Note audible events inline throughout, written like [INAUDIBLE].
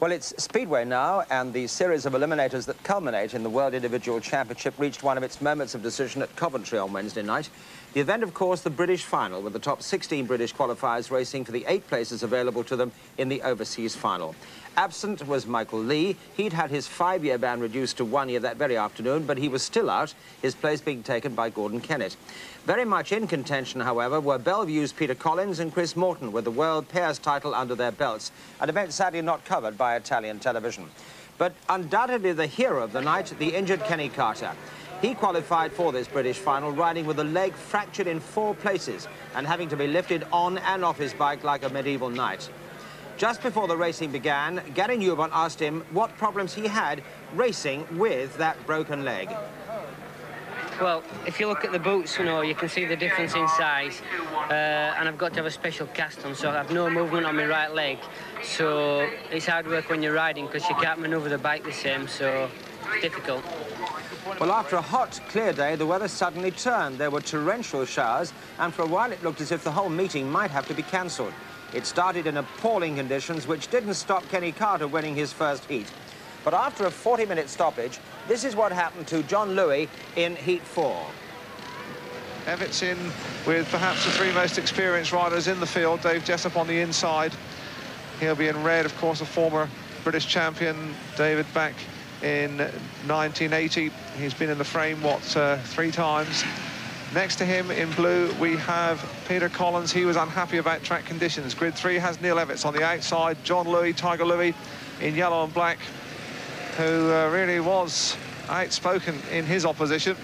Well, it's Speedway now, and the series of eliminators that culminate in the World Individual Championship reached one of its moments of decision at Coventry on Wednesday night. The event, of course, the British final, with the top 16 British qualifiers racing for the eight places available to them in the overseas final. Absent was Michael Lee. He'd had his five-year ban reduced to one year that very afternoon, but he was still out, his place being taken by Gordon Kennett. Very much in contention, however, were Belle Vue's Peter Collins and Chris Morton with the World Pairs title under their belts, an event sadly not covered by Italian television. But undoubtedly the hero of the night, the injured Kenny Carter. He qualified for this British final riding with a leg fractured in four places and having to be lifted on and off his bike like a medieval knight. Just before the racing began, Gary Newbon asked him what problems he had racing with that broken leg. Well, if you look at the boots, you know, you can see the difference in size. Uh, and I've got to have a special cast on, so I have no movement on my right leg. So it's hard work when you're riding because you can't manoeuvre the bike the same, so it's difficult. Well, after a hot, clear day, the weather suddenly turned. There were torrential showers, and for a while it looked as if the whole meeting might have to be cancelled. It started in appalling conditions, which didn't stop Kenny Carter winning his first heat. But after a 40-minute stoppage, this is what happened to John Louis in Heat 4. Evitts in with perhaps the three most experienced riders in the field. Dave Jessup on the inside. He'll be in red, of course, a former British champion, David back in 1980. He's been in the frame, what, uh, three times. Next to him in blue, we have Peter Collins. He was unhappy about track conditions. Grid three has Neil Evitts on the outside. John Louis, Tiger Louis in yellow and black, who uh, really was outspoken in his opposition.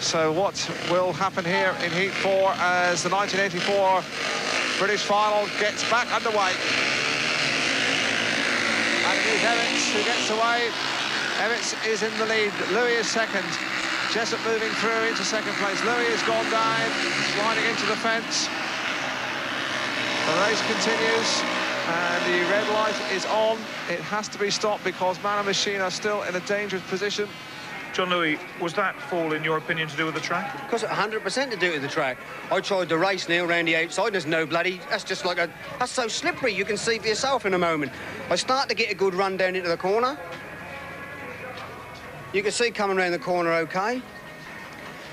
So what will happen here in Heat 4 as the 1984 British final gets back underway? And it is Evitts who gets away Evitts is in the lead. Louis is second. Jessup moving through into second place. Louis has gone down, sliding into the fence. The race continues, and the red light is on. It has to be stopped because Man and Machine are still in a dangerous position. John Louis, was that fall, in your opinion, to do with the track? Because 100% to do with the track. I tried to race Neil round the outside, there's no bloody... That's just like a... That's so slippery, you can see for yourself in a moment. I start to get a good run down into the corner. You can see coming around the corner okay.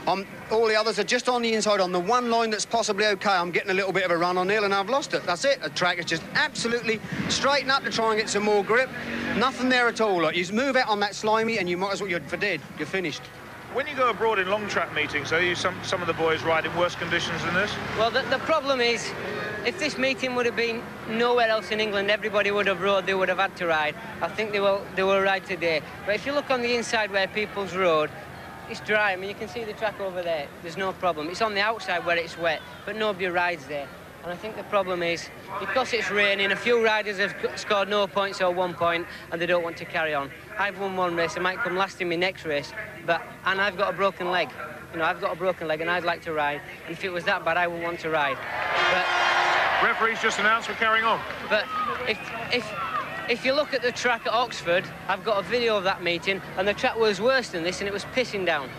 Um, all the others are just on the inside. On the one line that's possibly okay, I'm getting a little bit of a run on Neil and I've lost it. That's it. The track is just absolutely straighten up to try and get some more grip. Nothing there at all. Like, you move out on that slimy and you might as well, you're for dead. You're finished. When you go abroad in long track meetings, are you some, some of the boys ride in worse conditions than this? Well, the, the problem is, if this meeting would have been nowhere else in England, everybody would have rode, they would have had to ride. I think they will, they will ride today. But if you look on the inside where people's rode, it's dry. I mean, you can see the track over there. There's no problem. It's on the outside where it's wet, but nobody rides there. And I think the problem is, because it's raining, a few riders have scored no points or one point, and they don't want to carry on. I've won one race, I might come last in my next race, but and I've got a broken leg. You know, I've got a broken leg, and I'd like to ride. And if it was that bad, I wouldn't want to ride. But referee's just announced we're carrying on. But if if if you look at the track at Oxford, I've got a video of that meeting, and the track was worse than this, and it was pissing down.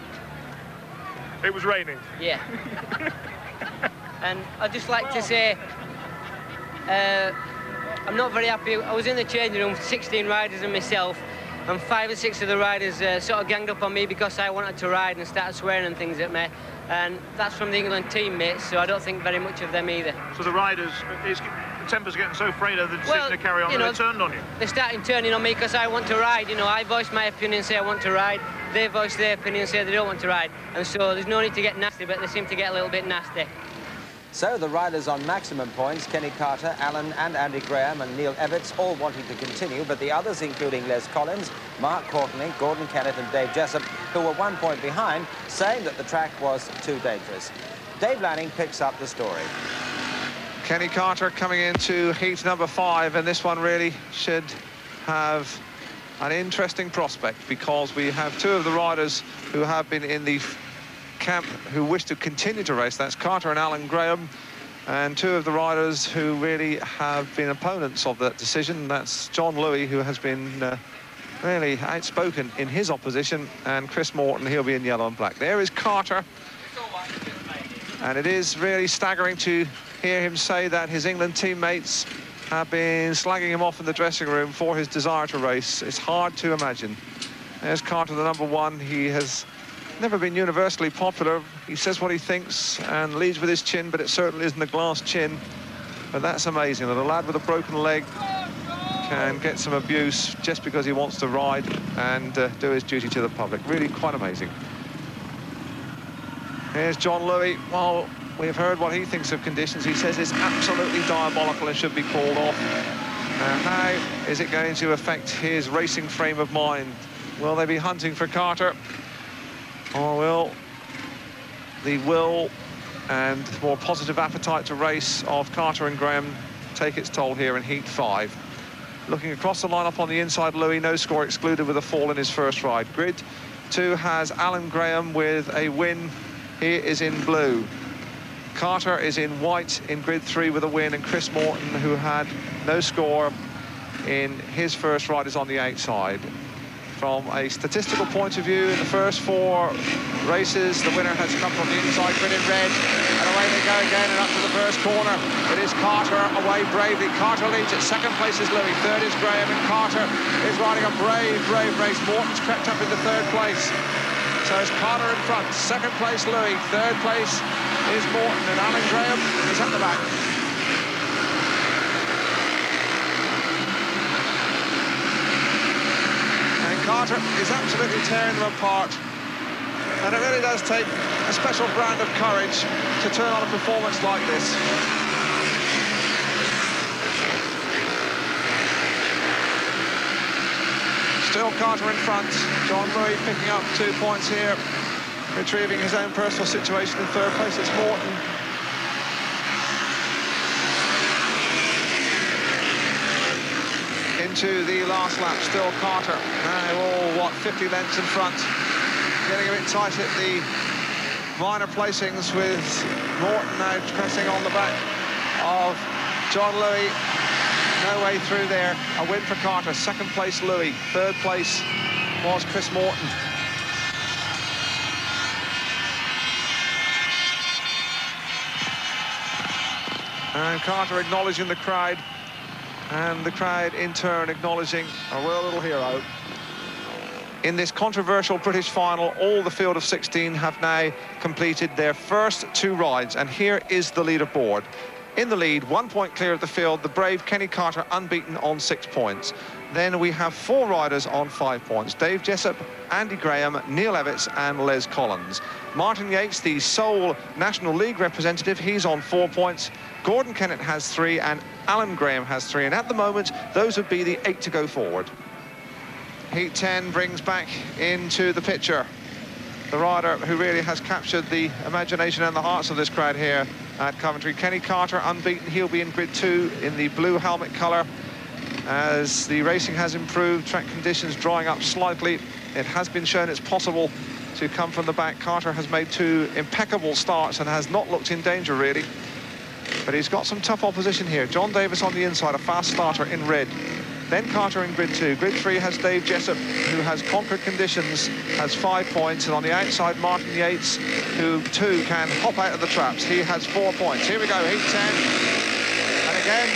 It was raining. Yeah. [LAUGHS] and I'd just like to say, uh, I'm not very happy. I was in the changing room, 16 riders and myself, and five or six of the riders uh, sort of ganged up on me because I wanted to ride and started swearing and things at me. And that's from the England teammates, so I don't think very much of them either. So the riders, the temper's getting so frayed over the decision Well, to carry on you know, they turned on you. They're starting turning on me because I want to ride. You know, I voice my opinion, say I want to ride. They voice their opinion, say they don't want to ride. And so there's no need to get nasty, but they seem to get a little bit nasty. So the riders on maximum points, Kenny Carter, Alan and Andy Grahame and Neil Evitts, all wanting to continue, but the others, including Les Collins, Mark Courtney, Gordon Kennett and Dave Jessup, who were one point behind, saying that the track was too dangerous. Dave Lanning picks up the story. Kenny Carter coming into heat number five, and this one really should have an interesting prospect because we have two of the riders who have been in the camp who wish to continue to race. That's Carter and Alan Grahame, and two of the riders who really have been opponents of that decision. That's John Louis, who has been uh, really outspoken in his opposition, and Chris Morton, he'll be in yellow and black. There is Carter, and it is really staggering to hear him say that his England teammates have been slagging him off in the dressing room for his desire to race. It's hard to imagine. There's Carter, the number one. He has never been universally popular. He says what he thinks and leads with his chin, but it certainly isn't a glass chin. But that's amazing that a lad with a broken leg can get some abuse just because he wants to ride and uh, do his duty to the public. Really quite amazing. Here's John Louis. Well, we've heard what he thinks of conditions. He says it's absolutely diabolical and should be called off. And how is it going to affect his racing frame of mind? Will they be hunting for Carter? Or well, the will and more positive appetite to race of Carter and Grahame take its toll here in heat five? Looking across the lineup on the inside, Louis, no score excluded with a fall in his first ride. Grid two has Alan Grahame with a win. He is in blue. Carter is in white in grid three with a win, and Chris Morton, who had no score in his first ride, is on the outside. From a statistical point of view, in the first four races, the winner has come from the inside grid in red. And away they go again and up to the first corner. It is Carter away bravely. Carter leads it. Second place is Louis. Third is Grahame. And Carter is riding a brave, brave race. Morton's crept up into third place. So it's Carter in front. Second place, Louis. Third place is Morton. And Alan Grahame is at the back. Carter is absolutely tearing them apart. And it really does take a special brand of courage to turn on a performance like this. Still Carter in front. John Louis picking up two points here, retrieving his own personal situation in third place. It's Morton into the last lap. Still Carter. Now all, what, 50 lengths in front. Getting a bit tight at the minor placings with Morton now pressing on the back of John Louis. No way through there. A win for Carter. Second place, Louis. Third place was Chris Morton. And Carter acknowledging the crowd and the crowd in turn acknowledging a real little hero. In this controversial British final, all the field of 16 have now completed their first two rides, and here is the leaderboard. In the lead, one point clear of the field, the brave Kenny Carter unbeaten on six points. Then we have four riders on five points. Dave Jessup, Andy Grahame, Neil Evitts and Les Collins. Martin Yeates, the sole National League representative, he's on four points. Gordon Kennett has three and Alan Grahame has three. And at the moment, those would be the eight to go forward. Heat 10 brings back into the picture the rider who really has captured the imagination and the hearts of this crowd here at Coventry. Kenny Carter, unbeaten. He'll be in grid two in the blue helmet colour. As the racing has improved, track conditions drying up slightly, it has been shown it's possible to come from the back. Carter has made two impeccable starts and has not looked in danger, really. But he's got some tough opposition here. John Davis on the inside, a fast starter in red. Then Carter in grid two. Grid three has Dave Jessup, who has conquered conditions, has five points. And on the outside, Martin Yeates, who too can hop out of the traps. He has four points. Here we go, heat 10. And again,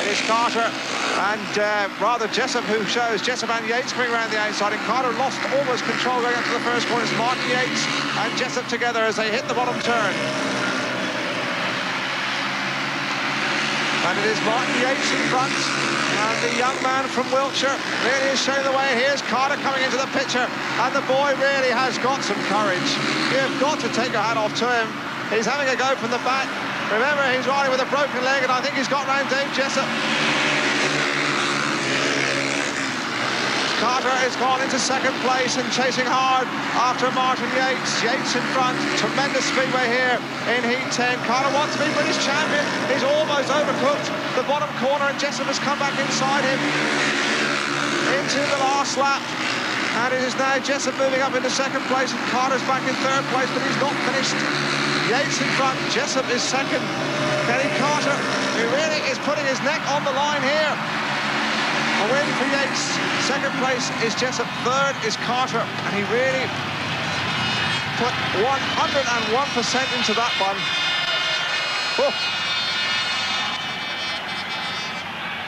it is Carter and uh, rather Jessup who shows Jessup and Yeates coming around the outside and Carter lost almost control going up to the first corner. It's Martin Yeates and Jessup together as they hit the bottom turn. And it is Martin Yeates in front. And the young man from Wiltshire really is showing the way. Here's Carter coming into the picture. And the boy really has got some courage. You've got to take your hat off to him. He's having a go from the back. Remember, he's riding with a broken leg, and I think he's got round Dave Jessup. Carter has gone into second place and chasing hard after Martin Yeates. Yeates in front, tremendous speedway here in Heat 10. Carter wants to be British champion. He's almost overcooked the bottom corner and Jessup has come back inside him into the last lap. And it is now Jessup moving up into second place and Carter's back in third place, but he's not finished. Yeates in front, Jessup is second. Kenny Carter, who really is putting his neck on the line here. A win. Second place is Jessup. Third is Carter. And he really put 101% into that one. Oh.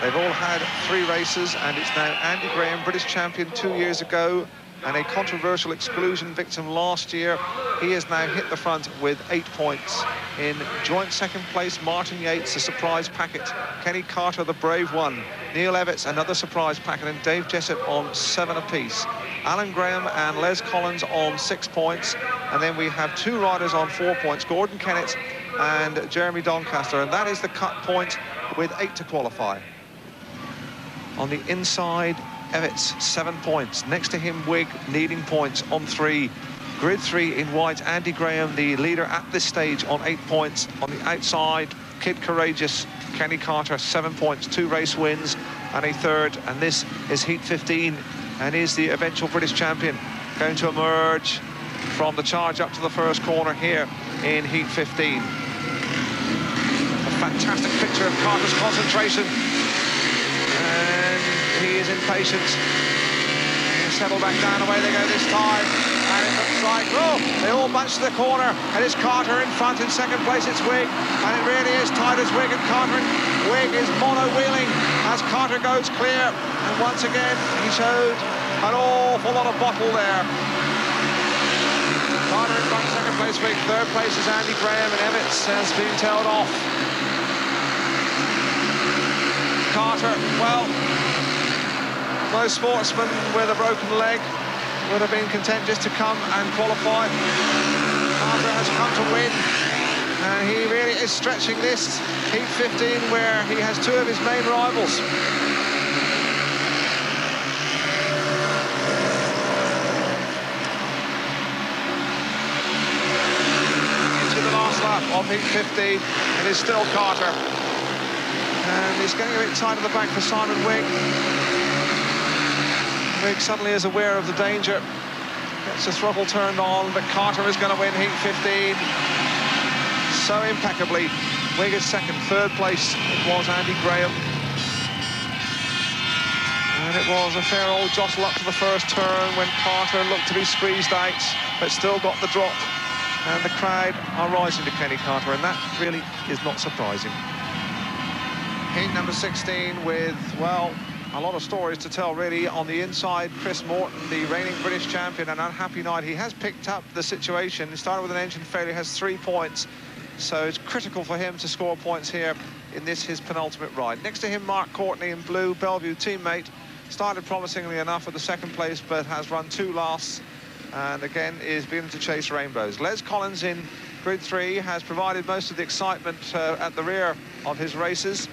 They've all had three races, and it's now Andy Grahame, British champion two years ago, and a controversial exclusion victim last year. He has now hit the front with eight points. In joint second place, Martin Yeates, a surprise packet. Kenny Carter, the brave one. Neil Evitts, another surprise packet, and Dave Jessup on seven apiece. Alan Grahame and Les Collins on six points. And then we have two riders on four points, Gordon Kennett and Jeremy Doncaster. And that is the cut point with eight to qualify. On the inside, Evitts, seven points. Next to him, Wigg needing points on three. Grid three in white, Andy Grahame, the leader at this stage on eight points. On the outside, Kid Courageous, Kenny Carter, seven points, two race wins and a third. And this is Heat 15 and is the eventual British champion going to emerge from the charge up to the first corner here in Heat 15. A fantastic picture of Carter's concentration he is settle back down, away they go this time. And it looks like, oh, they all bunch to the corner. And it's Carter in front. In second place, it's Wigg. And it really is tight as Wigg and Carter. Wigg is mono-wheeling as Carter goes clear. And once again, he showed an awful lot of bottle there. Carter in front, second place, Wigg. Third place is Andy Grahame, and Evitts has been tailed off. Carter, well, most sportsmen with a broken leg would have been content just to come and qualify. Carter has come to win, and he really is stretching this Heat 15 where he has two of his main rivals. Into the last lap of Heat 15, it is still Carter. And he's getting a bit tight at the back for Simon Wigg. Wigg suddenly is aware of the danger. Gets the throttle turned on, but Carter is going to win Heat 15 so impeccably. Wigg is second, third place it was Andy Grahame. And it was a fair old jostle up to the first turn when Carter looked to be squeezed out, but still got the drop. And the crowd are rising to Kenny Carter, and that really is not surprising. Heat number 16 with, well, a lot of stories to tell, really. On the inside, Chris Morton, the reigning British champion, an unhappy night. He has picked up the situation. He started with an engine failure, has three points. So it's critical for him to score points here in this, his penultimate ride. Next to him, Mark Courtney in blue, Belle Vue teammate. Started promisingly enough at the second place, but has run two lasts. And again, is beginning to chase rainbows. Les Collins in grid three has provided most of the excitement uh, at the rear of his races.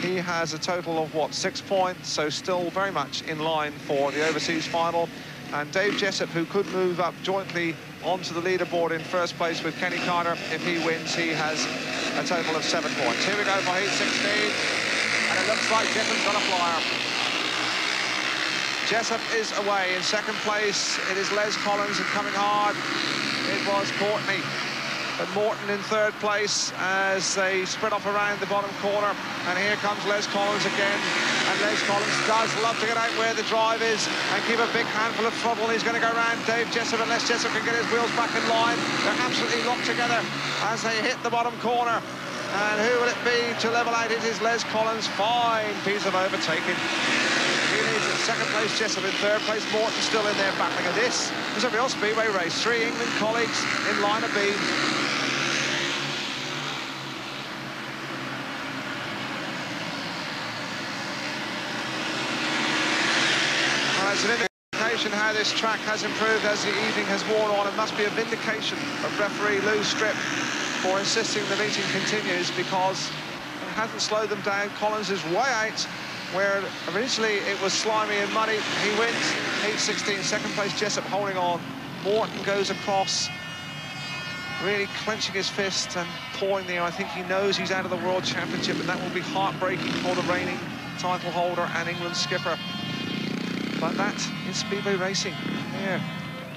He has a total of, what, six points, so still very much in line for the overseas final. And Dave Jessup, who could move up jointly onto the leaderboard in first place with Kenny Carter. If he wins, he has a total of seven points. Here we go for Heat 16. And it looks like Jessup's got a flyer. Jessup is away in second place. It is Les Collins and coming hard. It was Courtney. But Morton in third place as they spread off around the bottom corner. And here comes Les Collins again. And Les Collins does love to get out where the drive is and keep a big handful of throttle. He's going to go around Dave Jessup unless Jessup can get his wheels back in line. They're absolutely locked together as they hit the bottom corner. And who will it be to level out? It is Les Collins. Fine piece of overtaking. He in second place, Jessup in third place, Morton still in there battling. And this is a real speedway race. Three England colleagues in line of B. Well, it's an indication how this track has improved as the evening has worn on. It must be a vindication of referee Lew Stripp for insisting the meeting continues because it hasn't slowed them down. Collins is way out where originally it was slimy and muddy. He wins 8-16, second place Jessup holding on. Morton goes across, really clenching his fist and pawing there. I think he knows he's out of the World Championship and that will be heartbreaking for the reigning title holder and England skipper. But that is Speedway Racing. Here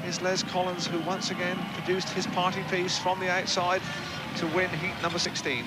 is Les Collins, who once again produced his party piece from the outside to win heat number 16.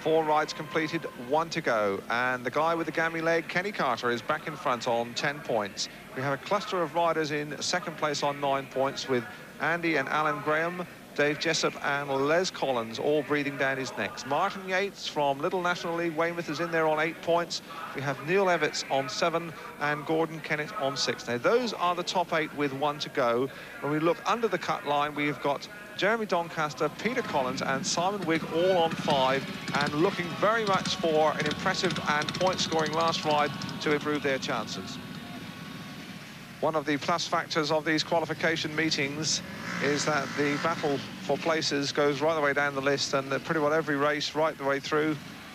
Four rides completed, one to go. And the guy with the gammy leg, Kenny Carter, is back in front on 10 points. We have a cluster of riders in second place on nine points with Andy and Alan Grahame, Dave Jessup and Les Collins all breathing down his necks. Martin Yeates from Little National League Weymouth is in there on eight points. We have Neil Evitts on seven and Gordon Kennett on six. Now, those are the top eight with one to go. When we look under the cut line, we've got Jeremy Doncaster, Peter Collins and Simon Wigg all on five and looking very much for an impressive and point-scoring last ride to improve their chances. One of the plus factors of these qualification meetings is that the battle for places goes right the way down the list and that pretty well every race right the way through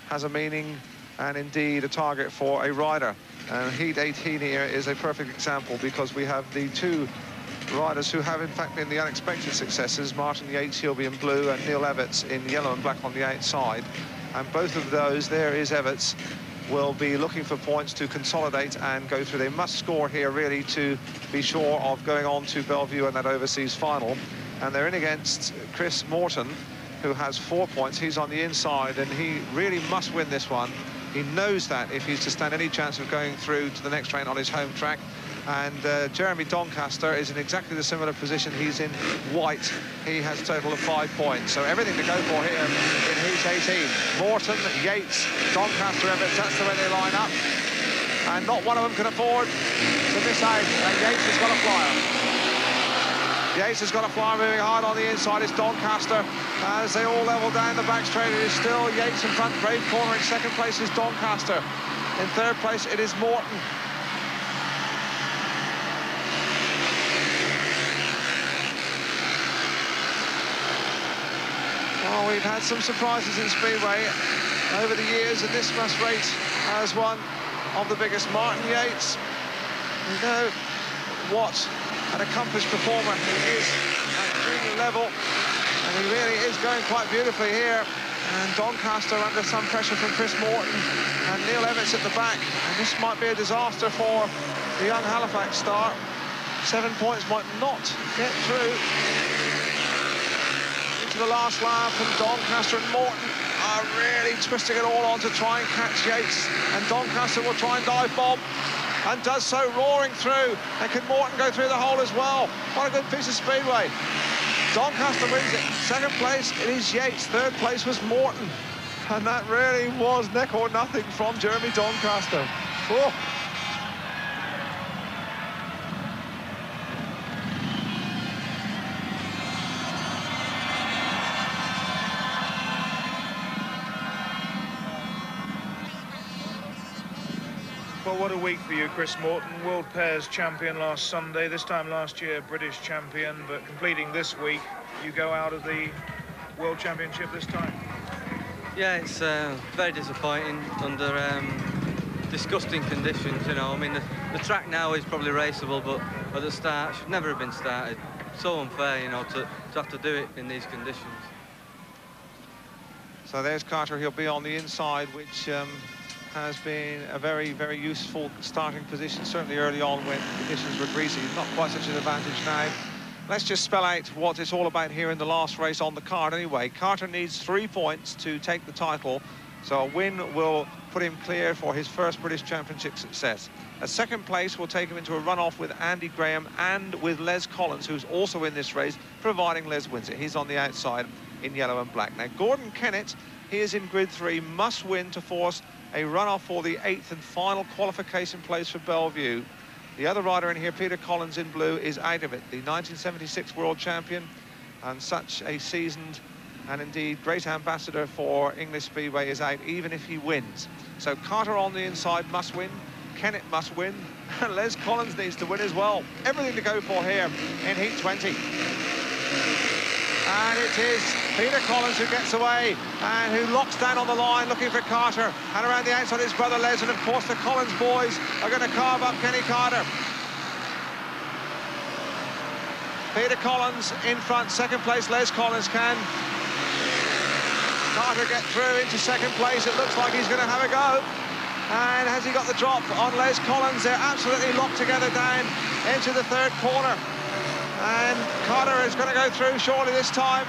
has a meaning and indeed a target for a rider. And Heat 18 here is a perfect example because we have the two riders who have in fact been the unexpected successes, Martin Yeates, he'll be in blue, and Neil Evitts in yellow and black on the outside. And both of those, there is Evitts, will be looking for points to consolidate and go through. They must score here, really, to be sure of going on to Belle Vue in that overseas final. And they're in against Chris Morton, who has four points. He's on the inside, and he really must win this one. He knows that if he's to stand any chance of going through to the next train on his home track. And uh, Jeremy Doncaster is in exactly the similar position. He's in white. He has a total of five points. So everything to go for here in Heat 18. Morton, Yeates, Doncaster, Evitts, that's the way they line up. And not one of them can afford to miss out. And Yeates has got a flyer. Yeates has got a flyer moving hard on the inside. It's Doncaster as they all level down the back straight. It is still Yeates in front, brave corner. In second place is Doncaster. In third place, it is Morton. Well, we've had some surprises in Speedway over the years, and this must rate as one of the biggest. Martin Yeates, we know what an accomplished performer he is at junior level, and he really is going quite beautifully here. And Doncaster under some pressure from Chris Morton and Neil Evitts at the back. And this might be a disaster for the young Halifax star. Seven points might not get through the last lap, and Doncaster and Morton are really twisting it all on to try and catch Yeates. And Doncaster will try and dive bomb and does so roaring through. And can Morton go through the hole as well? What a good piece of speedway. Doncaster wins it. Second place, it is Yeates. Third place was Morton. And that really was neck or nothing from Jeremy Doncaster. Oh. What a week for you, Chris Morton. World Pairs champion last Sunday, this time last year British champion, but completing this week, you go out of the World Championship this time. Yeah, it's uh, very disappointing under um, disgusting conditions, you know. I mean, the, the, track now is probably raceable, but at the start, should never have been started. So unfair, you know, to, to have to do it in these conditions. So there's Carter. He'll be on the inside, which um, has been a very, very useful starting position, certainly early on when conditions were greasy. Not quite such an advantage now. Let's just spell out what it's all about here in the last race on the card anyway. Carter needs three points to take the title, so a win will put him clear for his first British Championship success. A second place will take him into a runoff with Andy Grahame and with Les Collins, who's also in this race, providing Les wins it. He's on the outside in yellow and black. Now, Gordon Kennett, he is in grid three, must win to force a runoff for the eighth and final qualification place for Belle Vue. The other rider in here, Peter Collins in blue, is out of it. The 1976 world champion and such a seasoned and indeed great ambassador for English Speedway is out, even if he wins. So Carter on the inside must win. Kennett must win. [LAUGHS] And Les Collins needs to win as well. Everything to go for here in Heat 20. And it is Peter Collins who gets away and who locks down on the line looking for Carter. And around the outside his brother Les. And of course the Collins boys are going to carve up Kenny Carter. Peter Collins in front, second place, Les Collins can. Carter get through into second place. It looks like he's going to have a go. And has he got the drop on Les Collins? They're absolutely locked together down into the third corner. And Carter is going to go through surely this time.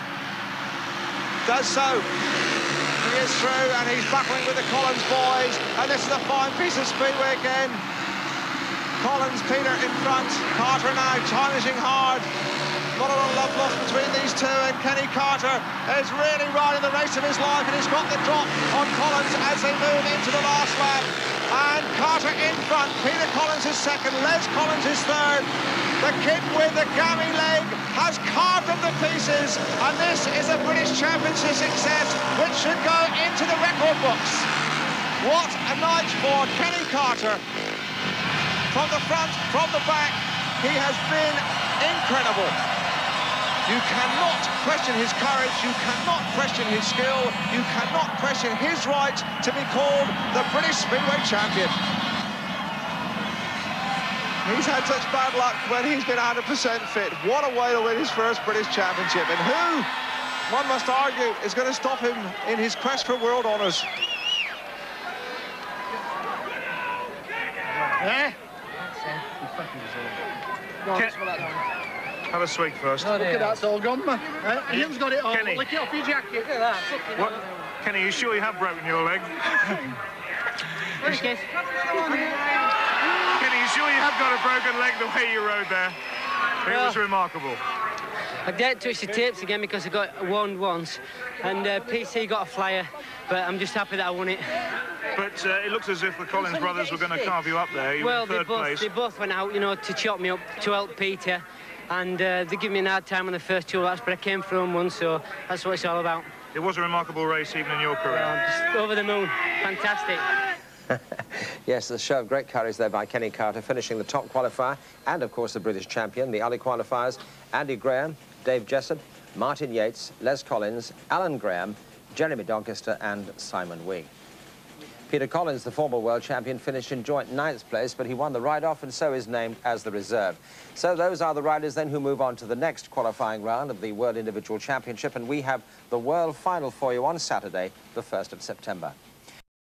Does so. He is through and he's battling with the Collins boys. And this is a fine piece of speedway again. Collins, Peter in front. Carter now challenging hard. Not a lot of love lost between these two, and Kenny Carter is really riding the race of his life, and he's got the drop on Collins as they move into the last lap. And Carter in front, Peter Collins is second, Les Collins is third. The kid with the gammy leg has carved them to pieces, and this is a British Championship success, which should go into the record books. What a night for Kenny Carter. From the front, from the back, he has been incredible. You cannot question his courage, you cannot question his skill, you cannot question his right to be called the British Speedway Champion. He's had such bad luck when he's been 100% fit. What a way to win his first British Championship. And who, one must argue, is going to stop him in his quest for world honours? Eh? Have a swig first. Look at that, it's all gone, man. Eh? Ian's got it all. Kenny. Lick it off your jacket. What? Kenny, you sure you have broken your leg? [LAUGHS] Kenny, you sure you have got a broken leg the way you rode there? It was remarkable. I didn't touch the tapes again because I got warned once, and uh, PC got a flyer, but I'm just happy that I won it. But uh, it looks as if the Collins brothers were going to carve you up there. You well, they both, place. they both went out, you know, to chop me up to help Peter, and uh, they give me an hard time on the first two laps, but I came through and won, so that's what it's all about. It was a remarkable race even in your career. Over the moon. Fantastic. [LAUGHS] Yes, the show of great courage there by Kenny Carter, finishing the top qualifier, and of course the British champion. The early qualifiers, Andy Grahame, Dave Jessup, Martin Yeates, Les Collins, Alan Grahame, Jeremy Doncaster, and Simon Wigg. Peter Collins, the former world champion, finished in joint ninth place, but he won the ride-off and so is named as the reserve. So those are the riders then who move on to the next qualifying round of the World Individual Championship, and we have the world final for you on Saturday, the 1st of September.